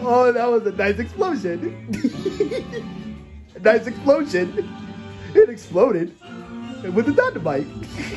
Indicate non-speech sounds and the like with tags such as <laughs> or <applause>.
Oh, that was a nice explosion. <laughs> a nice explosion. It exploded with the dynamite. <laughs>